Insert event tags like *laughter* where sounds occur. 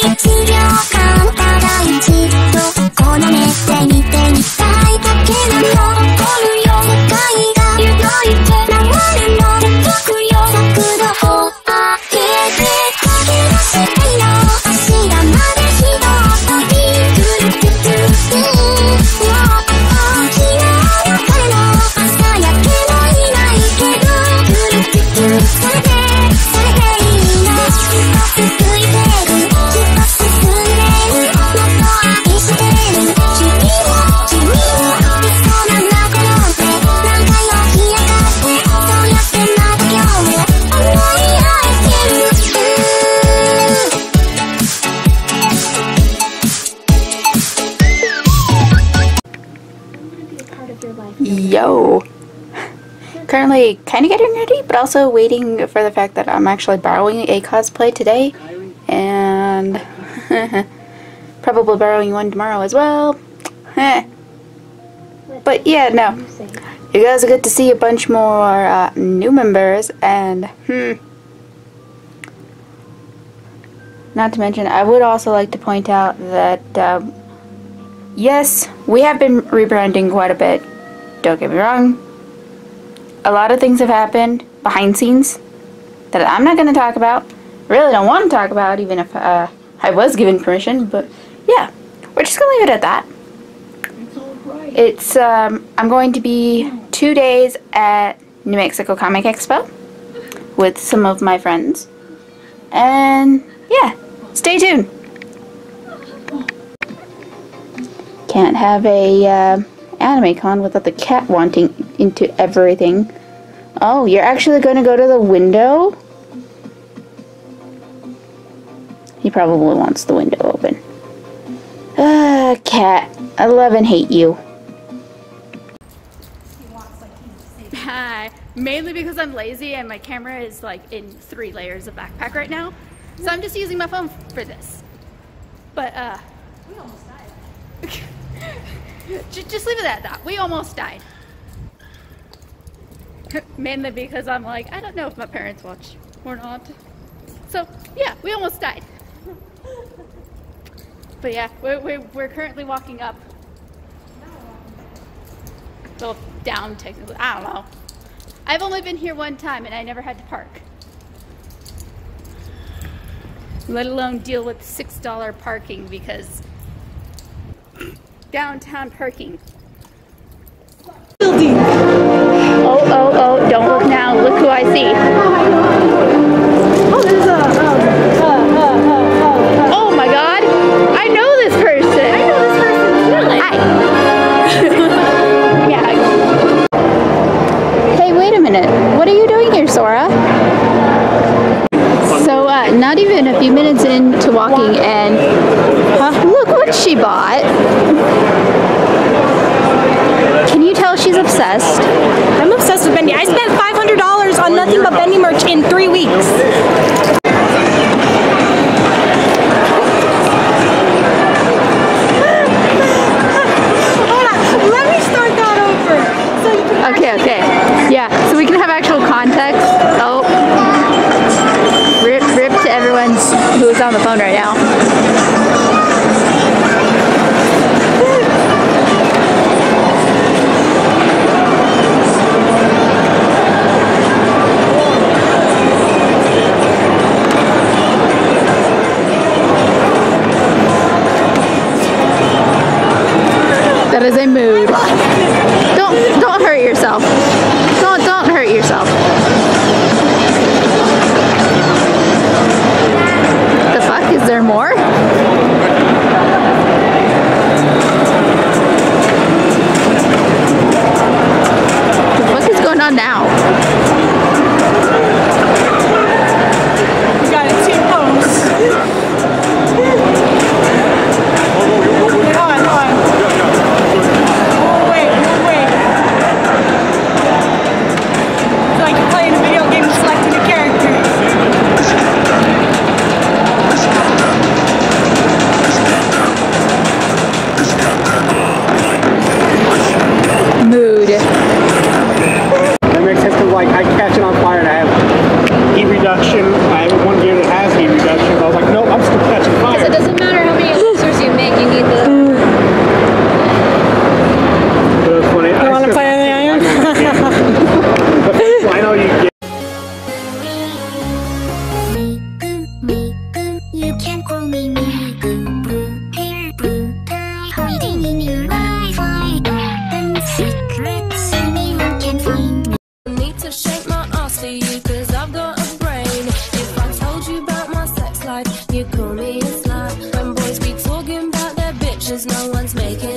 Sweet. Yo. *laughs* Currently kind of getting ready, but also waiting for the fact that I'm actually borrowing a cosplay today. And *laughs* probably borrowing one tomorrow as well. *laughs* But yeah, no. You guys get to see a bunch more uh, new members, and hmm. Not to mention, I would also like to point out that um, yes, we have been rebranding quite a bit. Don't get me wrong. A lot of things have happened behind scenes that I'm not going to talk about. Really don't want to talk about, even if uh, I was given permission. But yeah, we're just going to leave it at that. It's all right. It's um, I'm going to be two days at New Mexico Comic Expo with some of my friends, and yeah, stay tuned. Can't have a uh, anime con without the cat wanting into everything. Oh, you're actually going to go to the window? He probably wants the window open. Ah, cat. I love and hate you. Hi. Mainly because I'm lazy and my camera is like in three layers of backpack right now. So I'm just using my phone for this. But, uh. We almost died. *laughs* just, leave it at that. We almost died. Mainly because I'm like, I don't know if my parents watch or not. So, yeah, we almost died. But yeah, we're, we're, we're currently walking up. Well, down technically. I don't know. I've only been here one time and I never had to park. Let alone deal with $6 parking because downtown parking. Oh, oh, oh, don't look now. Look who I see. Oh, um, uh, uh, uh, oh my god. I know this person. I know this person. Hi. *laughs* yeah. Hey, wait a minute. What are you doing here, Sora? So, uh, not even a few minutes into walking, and huh, look what she bought. Can you tell she's obsessed? I'm obsessed with Bendy. I spent $500 on nothing but Bendy merch in three weeks. Hold on, let me start that over. So you can Okay, okay. Yeah, so we can have actual context. Oh. Rip, rip to everyone's who's on the phone right now. Mood. Don't don't hurt yourself. Don't don't hurt yourself. The fuck? Is there more? You cause I've got a brain. If I told you about my sex life, you call me a slut. When boys be talking about their bitches, no one's making